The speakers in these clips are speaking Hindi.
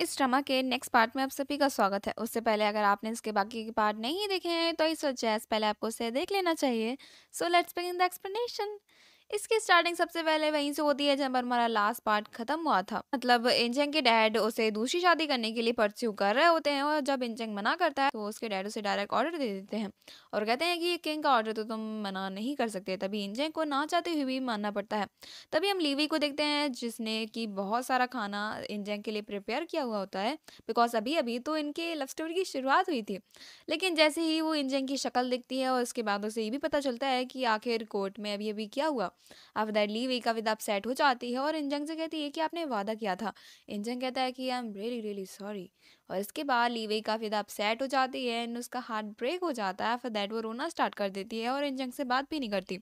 इस ड्रामा के नेक्स्ट पार्ट में आप सभी का स्वागत है। उससे पहले अगर आपने इसके बाकी के पार्ट नहीं देखे हैं तो इस सजेस्ट पहले आपको उसे देख लेना चाहिए। So let's begin the explanation इसकी स्टार्टिंग सबसे पहले वहीं से होती है जब हमारा लास्ट पार्ट खत्म हुआ था। मतलब इंजंग के डैड उसे दूसरी शादी करने के लिए परस्यू कर रहे होते हैं और जब इंजंग मना करता है तो उसके डैड उसे डायरेक्ट ऑर्डर दे देते हैं। और कहते हैं कि किंग का ऑर्डर तो तुम मना नहीं कर सकते, तभी इंजंग को ना चाहते हुए भी मानना पड़ता है। तभी हम लीवी को देखते हैं, जिसने की बहुत सारा खाना इंजंग के लिए प्रिपेयर किया हुआ होता है बिकॉज़ अभी अभी तो इनके लव स्टोरी की शुरुआत हुई थी। लेकिन जैसे ही वो इंजंग की शक्ल दिखती है और उसके बाद उसे ये भी पता चलता है कि आखिर कोर्ट में अभी अभी क्या हुआ आफ्टर दैट लीव एक विद अपसेट हो जाती है और इंजंग से कहती है कि आपने वादा किया था। इंजंग कहता है कि I am really really sorry और इसके बाद लीवे काफ़ी ज़्यादा अपसेट हो जाती है एंड उसका हार्ट ब्रेक हो जाता है। फिर दैट वो रोना स्टार्ट कर देती है और इंजंग से बात भी नहीं करती।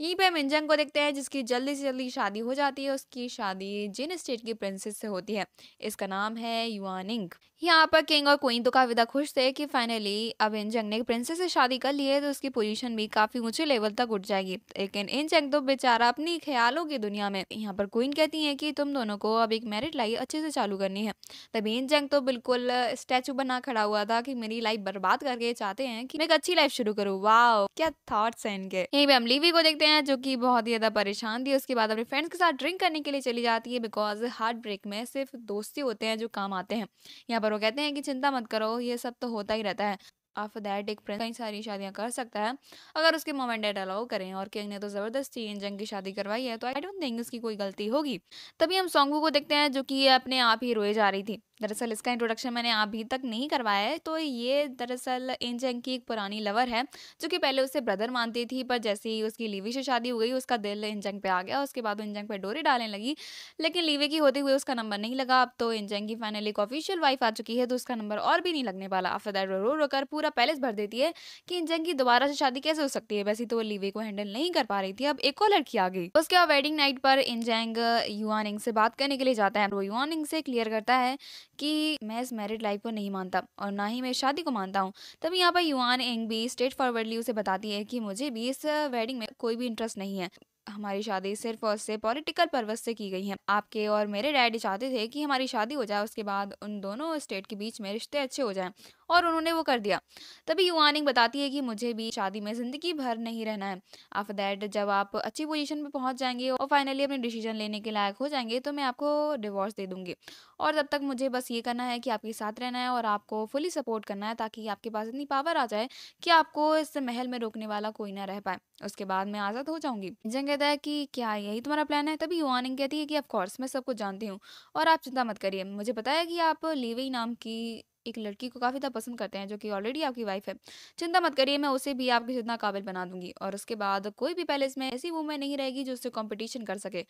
यहीं पे हम इंजंग को देखते हैं जिसकी जल्दी से जल्दी शादी हो जाती है। उसकी शादी जिन स्टेट की प्रिंसेस से होती है। इसका नाम है युआनिंग यहाँ पर किंग और क्वीन तो काफ़ी ज़्यादा खुश थे कि फाइनली अब इंजंग ने प्रिंसेस से शादी कर ली है तो उसकी पोजीशन भी काफ़ी ऊँचे लेवल तक उठ जाएगी। लेकिन इंजंग तो बेचारा अपनी ख्यालों की दुनिया में, यहाँ पर क्वीन कहती है कि तुम दोनों को अब एक मैरिड लाइफ अच्छे से चालू करनी है। तभी इंजंग तो बिल्कुल स्टैचू बना खड़ा हुआ था कि मेरी लाइफ बर्बाद करके चाहते हैं कि मैं एक अच्छी लाइफ शुरू करूँ। वाह क्या थॉट्स हैं इनके। यहीं पे हम लीवी को देखते हैं, जो कि बहुत ही ज़्यादा परेशान थी। उसके बाद अपने फ्रेंड्स के साथ ड्रिंक करने के लिए चली जाती है बिकॉज़ हार्ट ब्रेक में सिर्फ़ दोस्ती होते हैं जो काम आते हैं। यहाँ पर वो कहते हैं कि चिंता मत करो ये सब तो होता ही रहता है। आफ्टर दैट एक प्रिंस कई सारी शादियाँ कर सकता है। अगर उसके मोम एंड डैड अलाउ करें और किंग ने तो ज़बरदस्ती इंजंग की शादी करवाई है तो आई डोंट थिंक उसकी कोई गलती होगी। तभी हम सोंगू को देखते हैं, जो कि अपने आप ही रोए जा रही थी। दरअसल इसका इंट्रोडक्शन मैंने अभी तक नहीं करवाया है तो ये दरअसल इन जंग की एक पुरानी लवर है, जो कि पहले उसे ब्रदर मानती थी, पर जैसे ही उसकी लीवी से शादी हो गई, उसका दिल इन जंग पे आ गया, उसके बाद इन जंग पे डोरी डालने लगी। लेकिन लीवी की होते हुए उसका नंबर नहीं लगा, अब तो इन जंग की फाइनली एक ऑफिशियल वाइफ आ चुकी है तो उसका नंबर और भी नहीं लगने वाला। आफ्टर दैट रो रो कर पैलेस भर देती है कि इंजंग की दोबारा से शादी कैसे हो सकती है। वैसे तो वो लीवी को हैंडल नहीं कर पा रही थी। अब एक और लड़की आ गई। उसके बाद वेडिंग नाइट पर इंजंग युआनिंग से बात करने के लिए जाता है। वो युआनिंग से क्लियर करता है कि मैं इस मैरिड लाइफ को नहीं मानता और ना ही मैं शादी को मानता हूँ। तभी यहाँ पर युआन एंग भी स्ट्रेट फॉरवर्डली उसे बताती है कि मुझे भी इस वेडिंग में कोई भी इंटरेस्ट नहीं है। हमारी शादी सिर्फ़ और सिर्फ़ पॉलिटिकल पर्पज से की गई है। आपके और मेरे डैडी चाहते थे कि हमारी शादी हो जाए, उसके बाद उन दोनों स्टेट के बीच में रिश्ते अच्छे हो जाएँ। और उन्होंने वो कर दिया। तभी युवानिंग बताती है कि मुझे भी शादी में ज़िंदगी भर नहीं रहना है। आफ्टर दैट जब आप अच्छी पोजीशन पे पहुँच जाएँगे और फाइनली अपने डिसीज़न लेने के लायक हो जाएँगे तो मैं आपको डिवोर्स दे दूँगी। और तब तक मुझे बस ये करना है कि आपके साथ रहना है और आपको फुली सपोर्ट करना है ताकि आपके पास इतनी पावर आ जाए कि आपको इस महल में रोकने वाला कोई ना रह पाए। उसके बाद मैं आज़ाद हो जाऊँगी। जंग कहता है कि क्या यही तुम्हारा प्लान है? तभी युवानिंग कहती है कि ऑफ़ कोर्स मैं सब कुछ जानती हूँ और आप चिंता मत करिए। मुझे पता है कि आप लीवी नाम की एक लड़की को काफ़ी ज़्यादा पसंद करते हैं, जो कि ऑलरेडी आपकी वाइफ है। चिंता मत करिए, मैं उसे भी आपके जितना काबिल बना दूँगी। और उसके बाद कोई भी पैलेस में ऐसी वूमेन नहीं रहेगी, जो उससे कंपटीशन कर सके।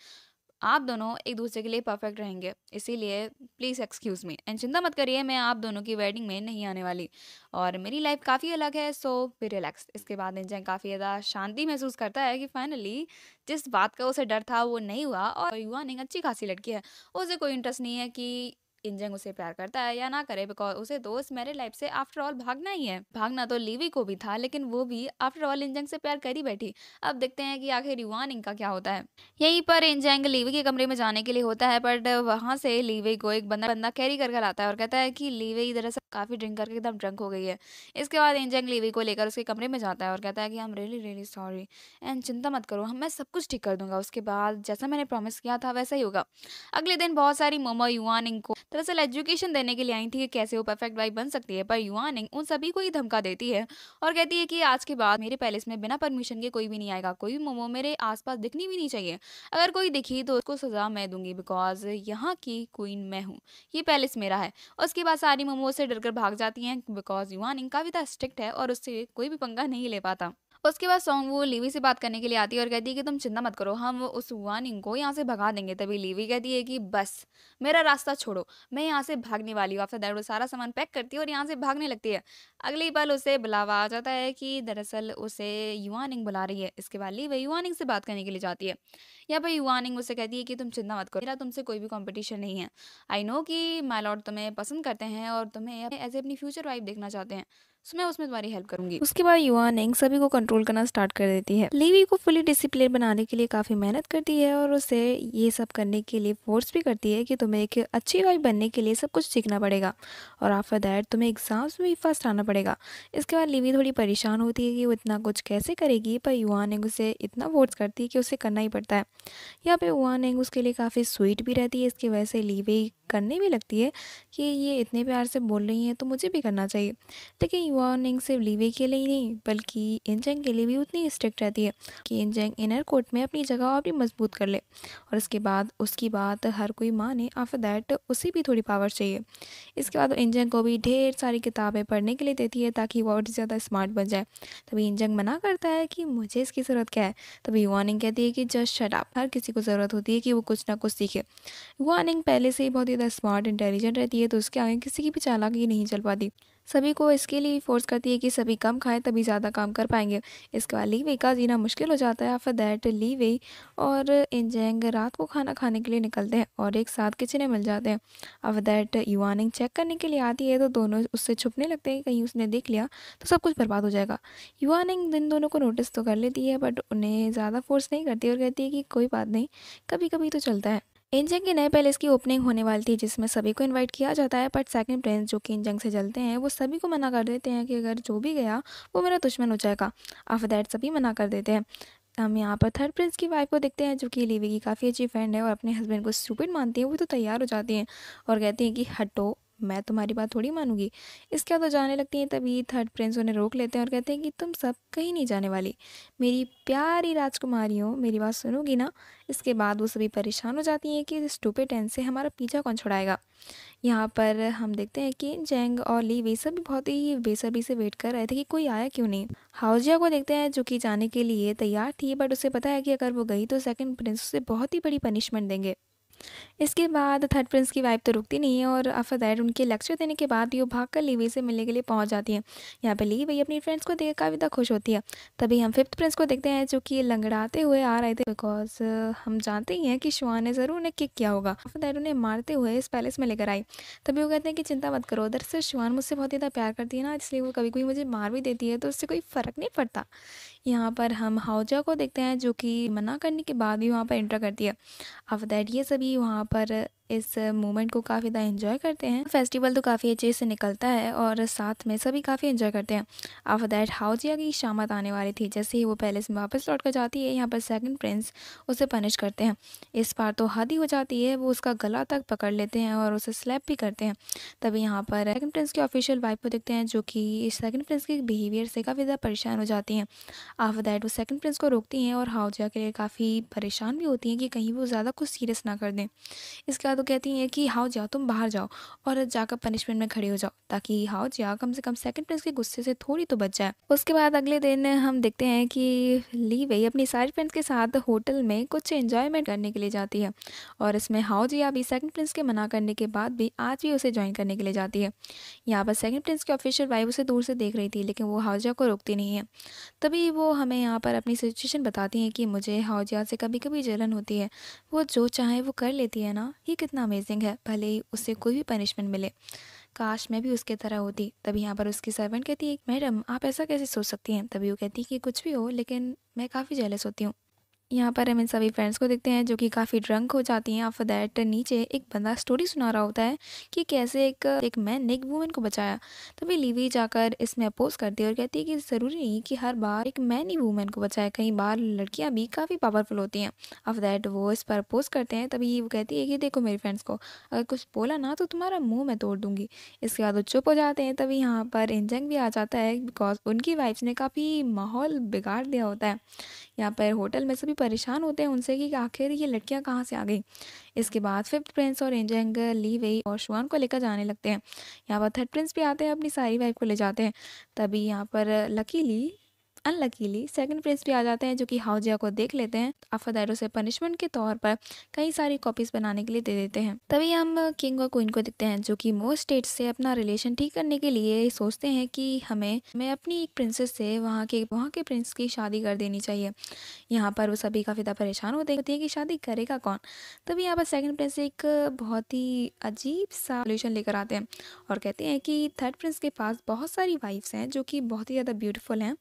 आप दोनों एक दूसरे के लिए परफेक्ट रहेंगे। इसीलिए प्लीज़ एक्सक्यूज़ मी एंड चिंता मत करिए, मैं आप दोनों की वेडिंग में नहीं आने वाली। और मेरी लाइफ काफ़ी अलग है सो फिर रिलैक्स इसके बाद इंजन काफ़ी ज़्यादा शांति महसूस करता है कि फाइनली जिस बात का उसे डर था, वो नहीं हुआ। और युवा नहीं, अच्छी खासी लड़की है। उसे कोई इंटरेस्ट नहीं है कि इंजंग उसे प्यार करता है या ना करे बिकॉज़ उसे दोस्त मेरे लाइफ से आफ्टर ऑल भागना ही है। भागना तो लीवी को भी था, लेकिन वो भी आफ्टर ऑल इंजंग से प्यार कर ही बैठी। अब देखते हैं कि आखिर युवान इनका क्या होता है। यहीं पर इंजंग लीवी के कमरे में जाने के लिए होता है बट वहाँ से लीवी को एक बंदा बंदा कैरी कर कर आता है और कहता है कि लीवी दरअसल काफ़ी ड्रिंक करके एकदम ड्रंक हो गई है। इसके बाद इंजंग लीवी को लेकर उसके कमरे में जाता है और कहता है कि I am really really sorry and चिंता मत करो, मैं सब कुछ ठीक कर दूँगा। उसके बाद जैसा मैंने प्रॉमिस किया था, वैसा ही होगा। अगले दिन बहुत सारी मोमो युवान इनको दरअसल एजुकेशन देने के लिए आई थी कि कैसे वो परफेक्ट वाइफ बन सकती है, पर युवानिंग उन सभी को ही धमका देती है और कहती है कि आज के बाद मेरे पैलेस में बिना परमिशन के कोई भी नहीं आएगा, कोई भी मोमो मेरे आसपास दिखनी भी नहीं चाहिए। अगर कोई दिखी तो उसको सजा मैं दूँगी बिकॉज़ यहाँ की क्वीन मैं हूँ, ये पैलेस मेरा है। उसके बाद सारी मोमो से डरकर भाग जाती हैं बिकॉज़ युवानिंग काफ़ी स्ट्रिक्ट है और उससे कोई भी पंगा नहीं ले पाता। उसके बाद सॉन्ग वो लीवी से बात करने के लिए आती है और कहती है कि तुम चिंता मत करो, हम उस वानिंग को यहाँ से भगा देंगे। तभी लीवी कहती है कि बस, मेरा रास्ता छोड़ो, मैं यहाँ से भागने वाली हूँ दैट वो सारा सामान पैक करती है और यहाँ से भागने लगती है। अगली पल उसे बुलावा आ जाता है कि दरअसल उसे युवानिंग बुला रही है। इसके बाद लीवी युवानिंग से बात करने के लिए जाती है। यहाँ पर युवानिंग उसे कहती है कि तुम चिंता मत करो, मेरा तुमसे कोई भी कॉम्पिटिशन नहीं है। आई नो कि माई लॉर्ड तुम्हें पसंद करते हैं और तुम्हें ए अपनी फ्यूचर वाइफ देखना चाहते हैं। सो मैं उसमें तुम्हारी हेल्प करूँगी। उसके बाद युवा नेंग सभी को कंट्रोल करना स्टार्ट कर देती है। लीवी को फुली डिसिप्लिन बनाने के लिए काफ़ी मेहनत करती है और उसे ये सब करने के लिए फोर्स भी करती है कि तुम्हें एक अच्छी वाइफ बनने के लिए सब कुछ सीखना पड़ेगा। और आफ्टर दैट तुम्हें एग्ज़ाम्स में भी फ़र्स्ट आना पड़ेगा। इसके बाद लीवी थोड़ी परेशान होती है कि वो इतना कुछ कैसे करेगी, पर युवा नेंग उसे इतना फोर्स करती है कि उसे करना ही पड़ता है। यहाँ पे युवा नेंग उसके लिए काफ़ी स्वीट भी रहती है। इसकी वजह से लीवी करने भी लगती है कि ये इतने प्यार से बोल रही हैं तो मुझे भी करना चाहिए। लेकिन युवा नेंग सिर्फ़ लीवे के लिए ही नहीं, बल्कि इंजंग के लिए भी उतनी स्ट्रिक्ट रहती है कि इंजंग इनर कोर्ट में अपनी जगह और भी मज़बूत कर ले। और इसके बाद, उसकी बात हर कोई माने आफ्टर दैट उसे भी थोड़ी पावर चाहिए। इसके बाद इंजंग को भी ढेर सारी किताबें पढ़ने के लिए देती है ताकि वो और ज़्यादा स्मार्ट बन जाए। तभी इंजंग मना करता है कि मुझे इसकी ज़रूरत क्या है? तभी वार्निंग कहती है कि जस्ट शट अप हर किसी को ज़रूरत होती है कि वो कुछ ना कुछ सीखे। वार्निंग पहले से ही बहुत ज़्यादा स्मार्ट इंटेलिजेंट रहती है तो उसके आगे किसी की भी चालाकी नहीं चल पाती। सभी को इसके लिए फोर्स करती है कि सभी कम खाएँ, तभी ज़्यादा काम कर पाएँगे। इसके बाद ली वे का जीना मुश्किल हो जाता है। आफ्टर दैट ली वे और इंजेंग रात को खाना खाने के लिए निकलते हैं और एक साथ किचने मिल जाते हैं। आफ्टर दैट युवानिंग चेक करने के लिए आती है तो दोनों उससे छुपने लगते हैं। कहीं उसने देख लिया तो सब कुछ बर्बाद हो जाएगा। युवानिंग इन दोनों को नोटिस तो कर लेती है बट उन्हें ज़्यादा फोर्स नहीं करती और कहती है कि कोई बात नहीं कभी कभी तो चलता है। इंजंग के नए पैलेस की ओपनिंग होने वाली थी, जिसमें सभी को इनवाइट किया जाता है बट सेकंड प्रिंस जो कि इंजंग से जलते हैं, वो सभी को मना कर देते हैं कि अगर जो भी गया, वो मेरा दुश्मन हो जाएगा। आफ्टर दैट सभी मना कर देते हैं। हम यहाँ पर थर्ड प्रिंस की वाइफ को देखते हैं, जो कि लीवी की काफ़ी अच्छी फ्रेंड है और अपने हस्बैंड को स्टूपिड मानती है, वो तो तैयार हो जाती हैं और कहती हैं कि हटो मैं तुम्हारी बात थोड़ी मानूँगी। इसके बाद वो जाने लगती हैं, तभी थर्ड प्रिंस उन्हें रोक लेते हैं और कहते हैं कि तुम सब कहीं नहीं जाने वाली। मेरी प्यारी राजकुमारी हो मेरी बात सुनोगी ना? इसके बाद वो सभी परेशान हो जाती हैं कि स्टूपे टेंस से हमारा पीछा कौन छुड़ाएगा? यहाँ पर हम देखते हैं कि जेंग और ली वे सब भी बहुत ही बेसब्री से वेट कर रहे थे कि कोई आया क्यों नहीं। हाउजिया को देखते हैं जो कि जाने के लिए तैयार थी बट उसे पता है कि अगर वो गई तो सेकंड प्रिंस उसे बहुत ही बड़ी पनिशमेंट देंगे। इसके बाद थर्ड प्रिंस की वाइफ तो रुकती नहीं है और आफ्टर दैट उनके लेक्चर देने के बाद ये भाग कर लीवी से मिलने के लिए पहुँच जाती है। यहाँ पे ली वही अपनी फ्रेंड्स को देख काफ़ी खुश होती है। तभी हम फिफ्थ प्रिंस को देखते हैं जो कि लंगड़ाते हुए आ रहे थे बिकॉज़ हम जानते ही हैं कि शुआन ने ज़रूर उन्हें किक किया होगा। आफ्टर दैट उन्हें मारते हुए इस पैलेस में लेकर आई। तभी वो कहते हैं कि चिंता मत करो दरअसल शुआन मुझसे बहुत ज़्यादा प्यार करती है ना, इसलिए वो कभी कभी मुझे मार भी देती है तो उससे कोई फ़र्क नहीं पड़ता। यहाँ पर हम हाउजा को देखते हैं जो कि मना करने के बाद भी वहाँ पर एंटर करती है। आफ्टर दैट ये सभी वहाँ पर इस मोमेंट को काफ़ी ज़्यादा इन्जॉय करते हैं। फेस्टिवल तो काफ़ी अच्छे से निकलता है और साथ में सभी काफ़ी इन्जॉय करते हैं। आफ्टर दैट हाउजिया की शामत आने वाली थी। जैसे ही वो पैलेस में वापस लौट कर जाती है, यहाँ पर सेकंड प्रिंस उसे पनिश करते हैं। इस बार तो हद ही हो जाती है, वो उसका गला तक पकड़ लेते हैं और उसे स्लैप भी करते हैं। तभी यहाँ पर सेकंड प्रिंस के ऑफिशियल वाइफ को देखते हैं, जो कि सेकंड प्रिंस के बिहेवियर से काफ़ी ज़्यादा परेशान हो जाती हैं। आफ्टर दैट वो सेकंड प्रिंस को रोकती हैं और हाउजिया के लिए काफ़ी परेशान भी होती हैं कि कहीं वो ज़्यादा कुछ सीरियस ना कर दें। इसके बाद वो कहती हैं कि हाउ जाओ तुम बाहर जाओ और जाकर पनिशमेंट में खड़े हो जाओ, ताकि हाउ जा कम से कम सेकंड प्रिंस के गुस्से से थोड़ी तो बच जाए। उसके बाद अगले दिन हम देखते हैं कि ली वही अपनी सारी फ्रेंड्स के साथ होटल में कुछ एंजॉयमेंट करने के लिए जाती है और इसमें हाउ जिया भी सेकंड प्रिंस के मना करने के बाद भी आज भी उसे ज्वाइन करने के लिए जाती है। यहाँ पर सेकंड प्रिंस की ऑफिशियल वाइफ उसे दूर से देख रही थी, लेकिन वो हाउजिया को रोकती नहीं है। तभी वो हमें यहाँ पर अपनी सिचुएशन बताती हैं कि मुझे हाउजिया से कभी कभी जलन होती है। वो जो चाहे वो कर लेती है ना ये कितना अमेजिंग है, भले ही उसे कोई भी पनिशमेंट मिले। काश मैं भी उसके तरह होती, तभी यहाँ पर उसकी सर्वेंट कहती है मैडम आप ऐसा कैसे सोच सकती हैं? तभी वो कहती है कि कुछ भी हो, लेकिन मैं काफ़ी जेलस होती हूँ। यहाँ पर हम इन सभी फ्रेंड्स को देखते हैं जो कि काफ़ी ड्रंक हो जाती हैं आफ्टर दैट नीचे एक बंदा स्टोरी सुना रहा होता है कि कैसे एक एक मैन ने एक वूमेन को बचाया। तभी लीवी जाकर इसमें अपोज करती है और कहती है कि ज़रूरी नहीं कि हर बार एक मैन ही वुमेन को बचाए कई बार लड़कियाँ भी काफ़ी पावरफुल होती हैं। आफ्टर दैट वो इस पर अपोज करते हैं। तभी वो कहती है कि देखो मेरी फ्रेंड्स को, अगर कुछ बोला ना तो तुम्हारा मुँह मैं तोड़ दूँगी। इसके बाद वो चुप हो जाते हैं। तभी यहाँ पर इंजंग भी आ जाता है बिकॉज़ उनकी वाइफ्स ने काफ़ी माहौल बिगाड़ दिया होता है। यहाँ पर होटल में सभी परेशान होते हैं उनसे कि आखिर ये लड़कियाँ कहाँ से आ गई? इसके बाद फिफ्थ प्रिंस और एंजेंग ली वही और शुआन को लेकर जाने लगते हैं। यहाँ पर थर्ड प्रिंस भी आते हैं, अपनी सारी वाइफ को ले जाते हैं। तभी यहाँ पर लकीली अनलकीली सेकंड प्रिंस भी आ जाते हैं जो कि हाउजिया को देख लेते हैं। दैट उसे पनिशमेंट के तौर पर कई सारी कॉपीज बनाने के लिए दे देते हैं। तभी हम किंग और क्वीन को देखते हैं जो कि मोस्ट स्टेट से अपना रिलेशन ठीक करने के लिए सोचते हैं कि हमें हमें अपनी एक प्रिंसेस से वहाँ के वहाँ के प्रिंस की शादी कर देनी चाहिए। यहाँ पर वो सभी काफ़ी ज़्यादा परेशान होते हैं कि शादी करेगा कौन? तभी यहाँ पर सेकंड प्रिंस एक बहुत ही अजीब सा सोल्यूशन लेकर आते हैं और कहते हैं कि थर्ड प्रिंस के पास बहुत सारी वाइफ्स हैं जो कि बहुत ही ज़्यादा ब्यूटीफुल हैं।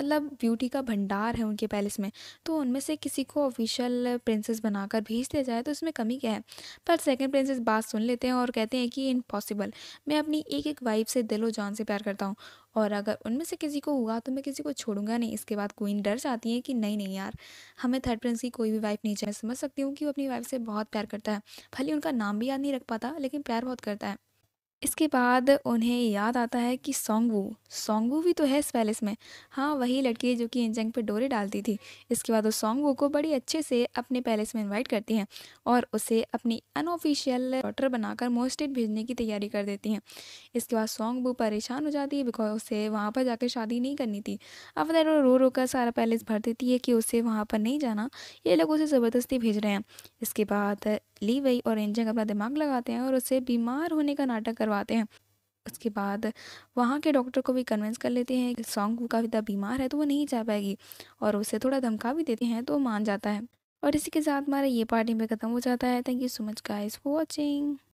मतलब ब्यूटी का भंडार है उनके पैलेस में तो उनमें से किसी को ऑफिशियल प्रिंसेस बनाकर भेज दिया जाए तो इसमें कमी क्या है? पर सेकंड प्रिंसेस बात सुन लेते हैं और कहते हैं कि इम्पॉसिबल मैं अपनी एक एक वाइफ से दिलो जान से प्यार करता हूँ और अगर उनमें से किसी को हुआ तो मैं किसी को छोड़ूँगा नहीं। इसके बाद क्वीन डर जाती है कि नहीं नहीं यार, हमें थर्ड प्रिंस की कोई भी वाइफ नहीं चाहिए। समझ सकती हूँ कि वो अपनी वाइफ से बहुत प्यार करता है, भले उनका नाम भी याद नहीं रख पाता, लेकिन प्यार बहुत करता है। इसके बाद उन्हें याद आता है कि सोंगवू सोंगवू भी तो है इस पैलेस में। हाँ वही लड़की जो कि इंजंग पे डोरे डालती थी। इसके बाद वो सोंगवू को बड़ी अच्छे से अपने पैलेस में इनवाइट करती हैं और उसे अपनी अनऑफिशियल डॉटर बनाकर मोस्टेड भेजने की तैयारी कर देती हैं। इसके बाद सोंगवू परेशान हो जाती है बिकॉज़ उसे वहाँ पर जाकर शादी नहीं करनी थी। अब वो रो रो कर सारा पैलेस भर देती है कि उसे वहाँ पर नहीं जाना। ये लोग उसे ज़बरदस्ती भेज रहे हैं। इसके बाद ली वही और एंजंग अपना दिमाग लगाते हैं और उसे बीमार होने का नाटक करवाते हैं। उसके बाद वहाँ के डॉक्टर को भी कन्विंस कर लेते हैं कि सॉन्ग का ज़्यादा बीमार है तो वो नहीं जा पाएगी और उसे थोड़ा धमका भी देते हैं तो मान जाता है। और इसी के साथ हमारा ये पार्टी में ख़त्म हो जाता है। Thank you so much guys for watching